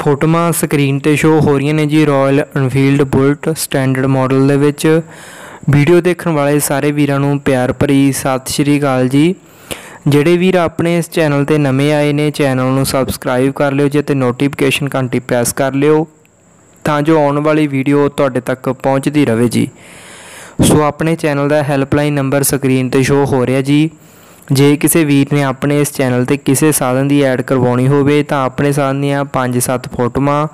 ਫੋਟੋਆਂ ਸਕਰੀਨ ਤੇ ਸ਼ੋ ਹੋ ਰਹੀਆਂ ਨੇ ਜੀ Royal Enfield Bullet standard model ਦੇ ਵਿੱਚ। ਵੀਡੀਓ ਦੇਖਣ ਵਾਲੇ ਸਾਰੇ ਵੀਰਾਂ ਨੂੰ ਪਿਆਰ ਭਰੀ ਸਤਿ ਸ਼੍ਰੀ ਅਕਾਲ ਜੀ। ਜਿਹੜੇ ਵੀਰ ਆਪਣੇ ਇਸ ਚੈਨਲ ਤੇ ਨਵੇਂ ਆਏ ਨੇ, ਚੈਨਲ ਨੂੰ ਸਬਸਕ੍ਰਾਈਬ ਕਰ ਲਿਓ ਜੀ ਤੇ ਨੋਟੀਫਿਕੇਸ਼ਨ ਘੰਟੀ ਪ੍ਰੈਸ ਕਰ ਲਿਓ ਤਾਂ ਜੋ ਆਉਣ ਵਾਲੀ ਵੀਡੀਓ ਤੁਹਾਡੇ ਤੱਕ ਪਹੁੰਚਦੀ ਰਹੇ ਜੀ। ਸੋ ਆਪਣੇ ਚੈਨਲ ਦਾ ਹੈਲਪਲਾਈਨ ਨੰਬਰ ਸਕਰੀਨ ਤੇ ਸ਼ੋ ਹੋ ਰਿਹਾ ਜੀ। ਜੇ ਕਿਸੇ ਵੀਰ ਨੇ ਆਪਣੇ ਇਸ ਚੈਨਲ ਤੇ ਕਿਸੇ ਸਾਧਨ ਦੀ ਐਡ ਕਰਵਾਉਣੀ ਹੋਵੇ ਤਾਂ ਆਪਣੇ ਸਾਧਨ ਦੀਆਂ 5-7 ਫੋਟੋਆਂ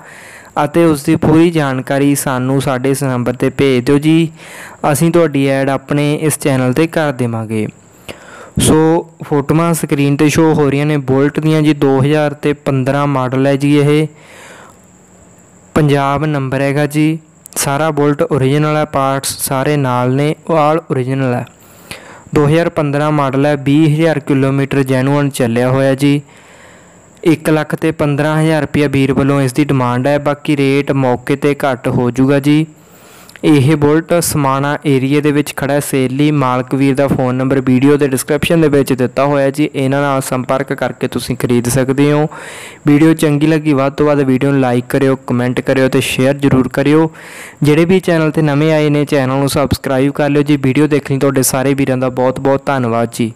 ਅਤੇ ਉਸ ਦੀ ਪੂਰੀ ਜਾਣਕਾਰੀ ਸਾਨੂੰ ਸਾਡੇ ਇਸ ਨੰਬਰ ਤੇ ਭੇਜ ਦਿਓ ਜੀ। ਅਸੀਂ ਤੁਹਾਡੀ ਐਡ ਆਪਣੇ ਇਸ ਚੈਨਲ ਤੇ ਕਰ ਦੇਵਾਂਗੇ। ਸੋ ਫੋਟੋਆਂ ਸਕਰੀਨ ਤੇ ਸ਼ੋ ਹੋ ਰਹੀਆਂ ਨੇ ਬੁਲਟ ਦੀਆਂ ਜੀ 2000 ਤੇ 15 ਮਾਡਲ ਹੈ ਜੀ ਇਹ। ਪੰਜਾਬ ਨੰਬਰ ਹੈਗਾ ਜੀ। ਸਾਰਾ ਬੁਲਟ ਓਰੀਜਨਲ ਹੈ ਪਾਰਟਸ ਸਾਰੇ ਨਾਲ ਨੇ ਆਲ ਓਰੀਜਨਲ ਹੈ। 2015 ਮਾਡਲ ਹੈ 20000 ਕਿਲੋਮੀਟਰ ਜੈਨੂਅਨ ਚੱਲਿਆ ਹੋਇਆ ਜੀ। 1 ਲੱਖ ਤੇ 15000 ਰੁਪਏ ਵੀਰ ਵੱਲੋਂ ਇਸ ਦੀ ਡਿਮਾਂਡ ਹੈ, ਬਾਕੀ ਰੇਟ ਮੌਕੇ ਤੇ ਘੱਟ ਹੋ ਜਾਊਗਾ ਜੀ। ਇਹ ਬੁਲਟ ਸਮਾਣਾ ਏਰੀਆ ਦੇ ਵਿੱਚ ਖੜਾ ਸੇਲੀ ਮਾਲਕ ਵੀਰ ਦਾ ਫੋਨ ਨੰਬਰ ਵੀਡੀਓ ਦੇ ਡਿਸਕ੍ਰਿਪਸ਼ਨ ਦੇ ਵਿੱਚ ਦਿੱਤਾ ਹੋਇਆ ਜੀ। ਇਹਨਾਂ ਨਾਲ ਸੰਪਰਕ ਕਰਕੇ ਤੁਸੀਂ ਖਰੀਦ ਸਕਦੇ ਹੋ। ਵੀਡੀਓ ਚੰਗੀ ਲੱਗੀ, ਵੱਧ ਤੋਂ ਵੱਧ ਵੀਡੀਓ ਨੂੰ ਲਾਈਕ ਕਰਿਓ ਕਮੈਂਟ ਕਰਿਓ ਤੇ ਸ਼ੇਅਰ ਜ਼ਰੂਰ ਕਰਿਓ। ਜਿਹੜੇ ਵੀ ਚੈਨਲ ਤੇ ਨਵੇਂ ਆਏ ਨੇ ਚੈਨਲ ਨੂੰ ਸਬਸਕ੍ਰਾਈਬ ਕਰ ਲਿਓ ਜੀ। ਵੀਡੀਓ ਦੇਖਣ ਲਈ ਤੁਹਾਡੇ ਸਾਰੇ ਵੀਰਾਂ ਦਾ ਬਹੁਤ ਬਹੁਤ ਧੰਨਵਾਦ ਜੀ।